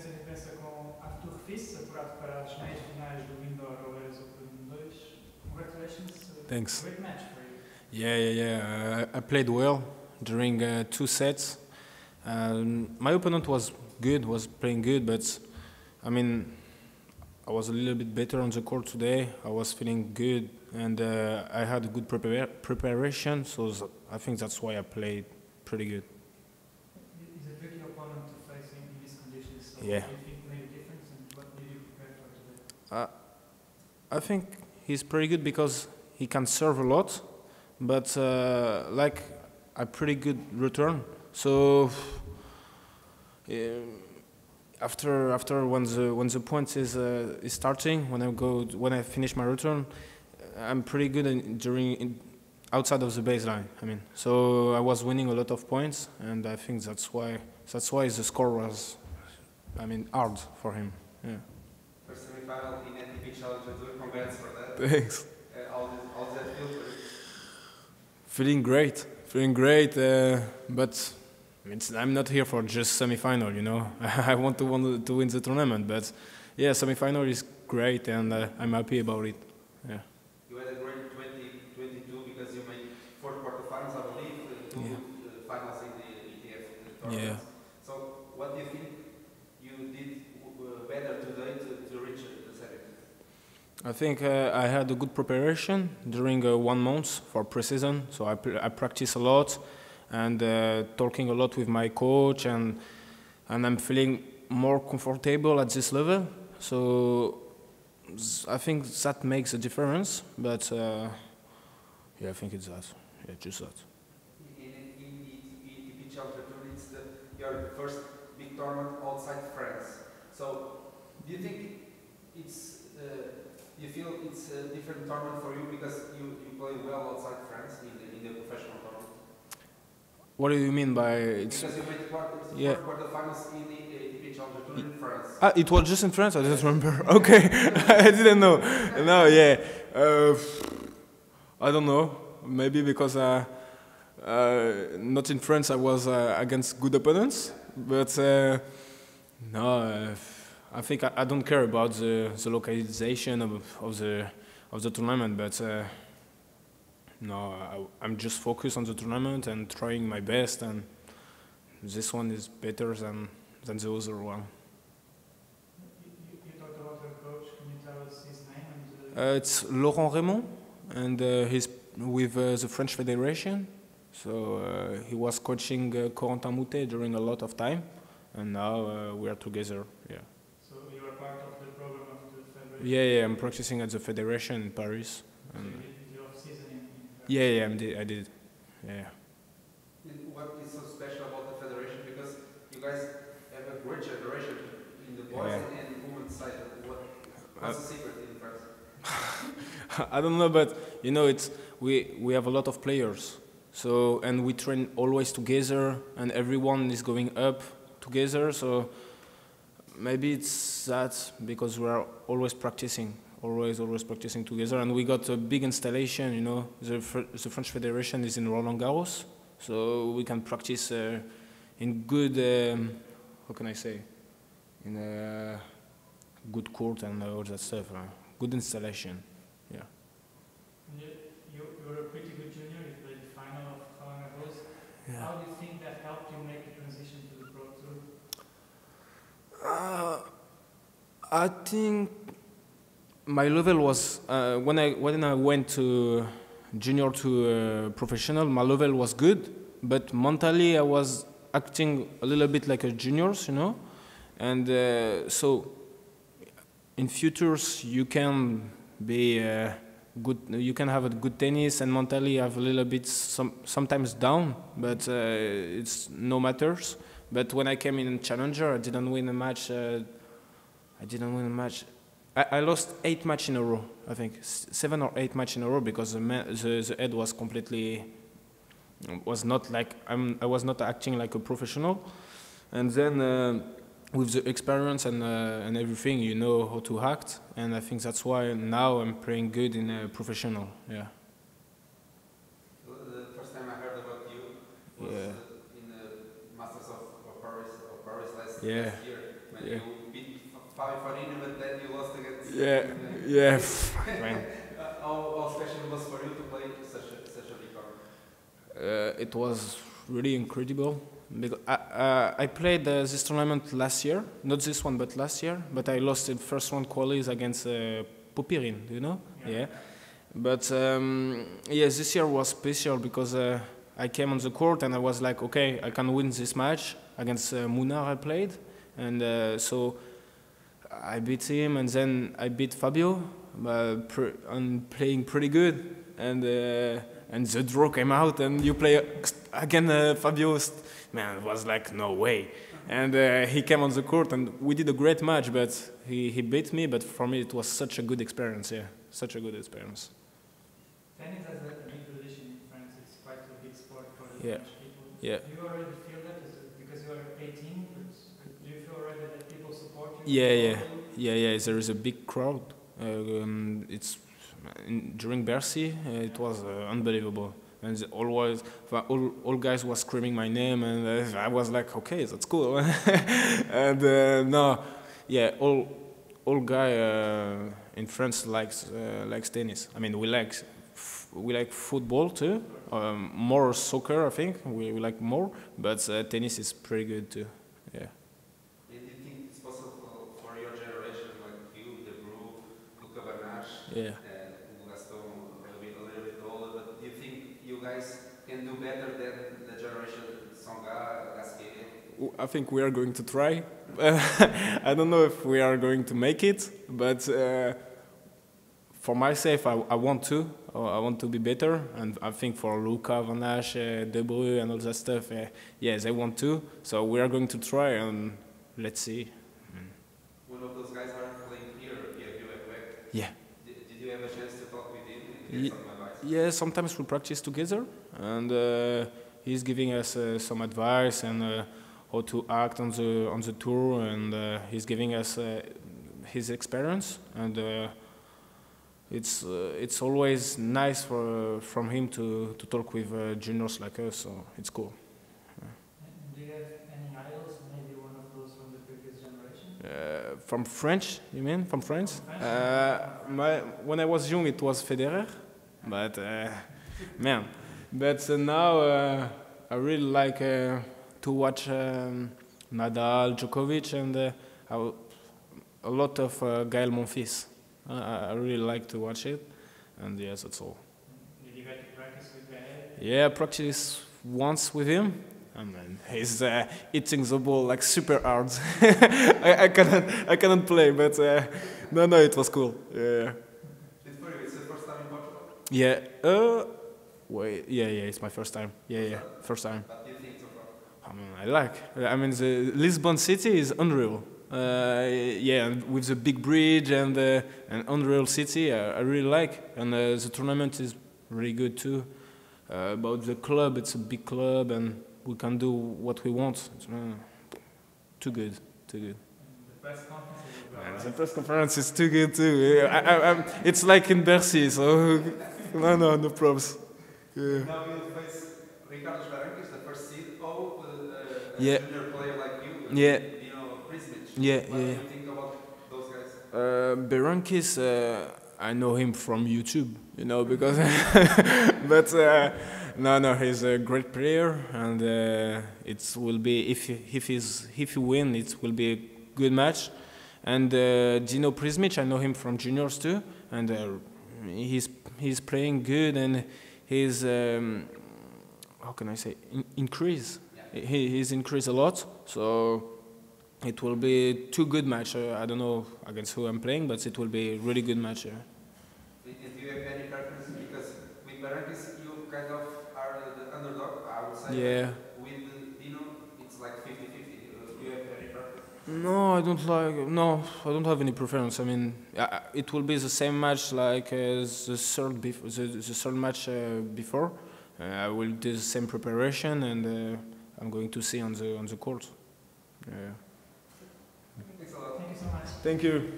imprensa com Fils, apurado para as meias finais do Indoor Oeiras Open 2. Congratulations. uh, Thanks. Great match for you. Yeah, yeah, yeah. Uh, I played well during uh, two sets. Um, my opponent was good, was playing good, but I mean, I was a little bit better on the court today. I was feeling good, and uh, I had a good prepar- preparation, so I think that's why I played pretty good. He's a tricky opponent to face in, in these conditions. So Yeah. What do you think made a difference and what did you prepare for today? I think he's pretty good because he can serve a lot, but uh, like a pretty good return. So um, after after when the when the point is uh, is starting, when I go when I finish my return, I'm pretty good in, during in, outside of the baseline. I mean, so I was winning a lot of points, and I think that's why that's why the score was, I mean, hard for him. Yeah. First semi-final in ATP Tour. Congrats for that. Thanks. Uh, how, how does that feel for you? Feeling great, feeling great, uh, but it's, I'm not here for just semi-final. You know, I want to want to win the tournament, but yeah, semi-final is great, and uh, I'm happy about it. Yeah. You had a great 2022 because you made four quarterfinals, I believe, two Yeah. finals in the ITF Yeah. tournament. So, what do you think you did uh, better today to, to reach uh, the semi? I think uh, I had a good preparation during uh, one month for pre-season, so I, I practice a lot and uh, talking a lot with my coach, and and I'm feeling more comfortable at this level. So I think that makes a difference. But uh, yeah, I think it's that. Yeah, just that. In, in, in the ATP Challenger Tour, it's the, your first big tournament outside France. So, do you think it's, uh, you feel it's a different tournament for you because you, you play well outside France in the, in the professional tournament? What do you mean by it's? Because you made Yeah. four quarterfinals in the ATP Challenger Tour in France. Ah, it was just in France. I don't remember. Okay, I didn't know. No, yeah. Uh, I don't know. Maybe because uh, uh, not in France, I was uh, against good opponents. But uh, no, uh, I think I, I don't care about the, the localization of, of the of the tournament. But uh, no, I, I'm just focused on the tournament and trying my best. And this one is better than than the other one. You, you, you talked about your coach. Can you tell us his name uh, Uh, it's Laurent Raymond, and uh, he's with uh, the French Federation. So uh, he was coaching uh, Corentin Moutet during a lot of time, and now uh, we are together. Yeah. so you are part of the program of the federation? Yeah, yeah. I'm practicing at the federation in Paris. So And you did the off season in, in France? yeah, yeah, I did. I did. Yeah. And What is so special about the federation? Because you guys have a great generation in the boys Yeah. and women's side. What, what's the secret in France? I don't know, but you know, it's we we have a lot of players. So and we train always together, and everyone is going up together. So maybe it's that because we are always practicing, always always practicing together, and we got a big installation. You know, the the French Federation is in Roland Garros, so we can practice uh, in good. Um, how can I say? In a good court and all that stuff. Uh, good installation. yeah. you, you, you were a pretty good junior. You played the final of Roland Garros. How do you think that helped you make the transition to the Pro Tour? Uh, I think my level was uh, when I when I went to junior to uh, professional. My level was good, but mentally I was acting a little bit like a juniors, you know, and uh, so in futures you can be uh, good. You can have a good tennis and mentally have a little bit some sometimes down, but uh, it's no matters. But when I came in Challenger, I didn't win a match. I didn't win a match. I, I lost eight matches in a row. I think S- seven or eight matches in a row because the the, the head was completely was not like I'm. I was not acting like a professional. And then uh, with the experience and uh, and everything, you know how to act. And I think that's why now I'm playing good in a professional. Yeah. The first time I heard about you was Yeah. uh, in the Masters of, of Paris of Paris last, Yeah. last year. when Yeah. you beat Fabio Fognini, but then you lost against. Yeah, uh, yeah, fuck, man. Uh, how, how special was for you to play such a such a big? Uh, it was really incredible. Because I, uh, I played uh, this tournament last year, not this one, but last year. But I lost in first round qualies against uh, Popyrin, you know? Yeah. But um, yeah, this year was special because uh, I came on the court and I was like, okay, I can win this match against uh, Munar I played, and uh, so I beat him, and then I beat Fabio, uh, pr- and playing pretty good, and uh, and the draw came out, and you play again uh, Fabio. Man, it was like no way, and uh, he came on the court, and we did a great match, but he, he beat me. But for me, it was such a good experience. Yeah, such a good experience. Tennis has a big tradition in France. It's quite a big sport for the Yeah. French people. Yeah. Do you already feel that because you are 18? but Do you feel already that people support you? Yeah, yeah. Yeah, yeah. There is a big crowd. Uh, um, it's in, during Bercy. Uh, it was uh, unbelievable, and always all all guys were screaming my name, and uh, I was like, okay, that's cool. and uh, no, yeah, all all guy uh, in France likes likes tennis. I mean, we like we like football too. Um, more soccer, I think. We, we like more, but tennis is pretty good too. Yeah. Do you think it's possible for, for your generation, like you, De Bruyne, Luca Van Assche, Yeah. and Hugo Gaston, a, bit, a little bit older, but do you think you guys can do better than the generation Tsonga, Gasquet? W- I think we are going to try. I don't know if we are going to make it, but uh, for myself, I, I want to. I want to be better, and I think for Luca, Van Assche, uh, Debru, and all that stuff, uh, yes, they want to. So we are going to try, and let's see. One of those guys are playing here, Yeah. Ye- get some advice? Yeah, sometimes we practice together, and uh, he's giving us uh, some advice and uh, how to act on the on the tour, and uh, he's giving us uh, his experience, and uh, it's uh, it's always nice for from him to to talk with uh, juniors like us, so it's cool. And Do you have any idols? Maybe one of those from the previous generation? Uh, from French, you mean? From France? Uh, my, when I was young, it was Federer, but uh, man, but uh, now uh, I really like uh, to watch um, Nadal, Djokovic, and uh, a lot of uh, Gaël Monfils. Uh, I I really like to watch it, and yes, that's all. Did you get to practice with Gael? Yeah, I practiced once with him. And then he's uh, hitting the ball like super hard. I, I cannot, I cannot play, but uh, no, no, it was cool. Yeah, It's for you, it's the first time in Portugal? yeah. Uh, wait, yeah, yeah. It's my first time. Yeah, yeah, first time. What you think so far? I mean, I like. I mean, the Lisbon city is unreal. Uh, yeah, and with the big bridge and uh, an unreal city, I, I really like. And uh, the tournament is really good too. Uh, about the club, it's a big club, and we can do what we want. It's, uh, too good, too good. The press conference is Man, about the press conference is too good too. Yeah, I, I, I'm, it's like in Bercy, so no, no, no props. Yeah. Now you'll face Ričardas Berankis, the first seed. Oh, uh, a Yeah. junior player like you. Yeah. You know, Prižmić. Yeah, What yeah. do you think about those guys? Uh, Berankis, uh, I know him from YouTube, you know, because. but uh, no, no, he's a great player, and uh, it will be if he, if he's if he win, it will be a good match. And uh, Dino Prižmić, I know him from juniors too, and uh, he's he's playing good, and he's um, how can I say in- increase. He he's increased a lot, so it will be two good match. Uh, I don't know against who I'm playing, but it will be a really good match. Uh. And and do you have any preference? Because with Berankis, you kind of are the underdog, I would say. Yeah. With Dino, it's like 50 50. Uh, do you have any preference? No, I don't like. No, I don't have any preference. I mean, uh, it will be the same match like uh, the third bef- the, the third match uh, before. Uh, I will do the same preparation, and uh, I'm going to see on the on the court. Yeah. Thanks a lot. Thank you so much. Thank you.